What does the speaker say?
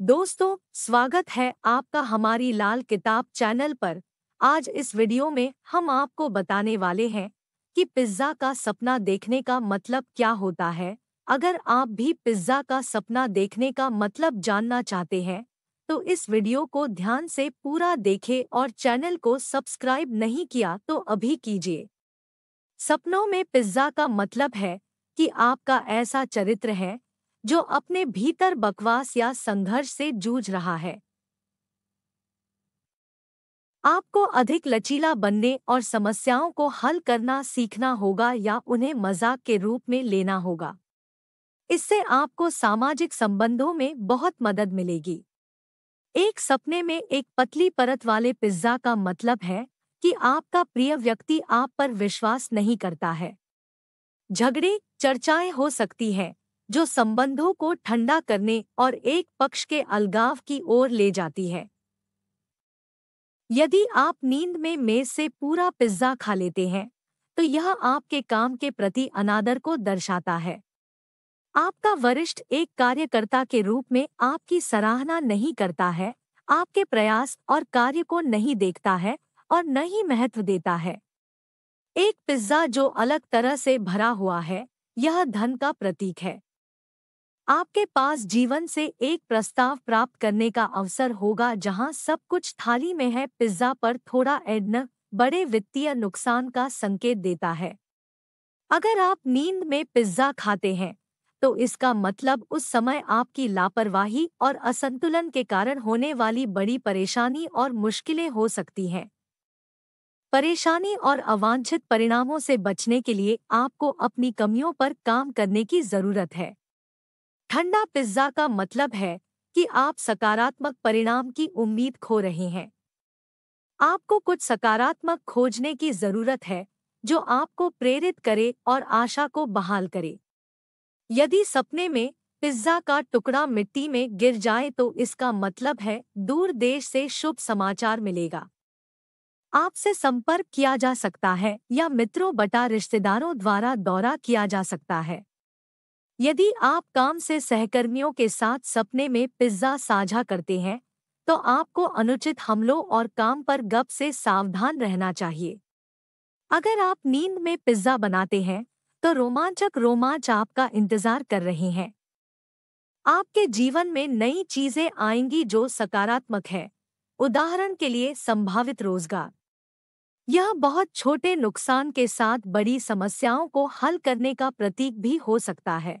दोस्तों, स्वागत है आपका हमारी लाल किताब चैनल पर। आज इस वीडियो में हम आपको बताने वाले हैं कि पिज़्ज़ा का सपना देखने का मतलब क्या होता है। अगर आप भी पिज़्ज़ा का सपना देखने का मतलब जानना चाहते हैं तो इस वीडियो को ध्यान से पूरा देखें और चैनल को सब्सक्राइब नहीं किया तो अभी कीजिए। सपनों में पिज़्ज़ा का मतलब है कि आपका ऐसा चरित्र है जो अपने भीतर बकवास या संघर्ष से जूझ रहा है। आपको अधिक लचीला बनने और समस्याओं को हल करना सीखना होगा या उन्हें मज़ाक के रूप में लेना होगा। इससे आपको सामाजिक संबंधों में बहुत मदद मिलेगी। एक सपने में एक पतली परत वाले पिज्जा का मतलब है कि आपका प्रिय व्यक्ति आप पर विश्वास नहीं करता है। झगड़े, चर्चाएँ हो सकती हैं। जो संबंधों को ठंडा करने और एक पक्ष के अलगाव की ओर ले जाती है। यदि आप नींद में मेज से पूरा पिज्जा खा लेते हैं तो यह आपके काम के प्रति अनादर को दर्शाता है। आपका वरिष्ठ एक कार्यकर्ता के रूप में आपकी सराहना नहीं करता है, आपके प्रयास और कार्य को नहीं देखता है और न ही महत्व देता है। एक पिज्जा जो अलग तरह से भरा हुआ है, यह धन का प्रतीक है। आपके पास जीवन से एक प्रस्ताव प्राप्त करने का अवसर होगा जहाँ सब कुछ थाली में है, पिज्जा पर थोड़ा एडन बड़े वित्तीय नुकसान का संकेत देता है। अगर आप नींद में पिज्जा खाते हैं तो इसका मतलब उस समय आपकी लापरवाही और असंतुलन के कारण होने वाली बड़ी परेशानी और मुश्किलें हो सकती हैं। परेशानी और अवांछित परिणामों से बचने के लिए आपको अपनी कमियों पर काम करने की ज़रूरत है। ठंडा पिज्जा का मतलब है कि आप सकारात्मक परिणाम की उम्मीद खो रहे हैं। आपको कुछ सकारात्मक खोजने की ज़रूरत है, जो आपको प्रेरित करे और आशा को बहाल करे। यदि सपने में पिज्जा का टुकड़ा मिट्टी में गिर जाए तो इसका मतलब है दूर देश से शुभ समाचार मिलेगा। आपसे संपर्क किया जा सकता है या मित्रों बटा रिश्तेदारों द्वारा दौरा किया जा सकता है। यदि आप काम से सहकर्मियों के साथ सपने में पिज्जा साझा करते हैं तो आपको अनुचित हमलों और काम पर गप से सावधान रहना चाहिए। अगर आप नींद में पिज्जा बनाते हैं तो रोमांचक रोमांच आपका इंतज़ार कर रहे हैं। आपके जीवन में नई चीज़ें आएँगी जो सकारात्मक है। उदाहरण के लिए संभावित रोज़गार। यह बहुत छोटे नुकसान के साथ बड़ी समस्याओं को हल करने का प्रतीक भी हो सकता है।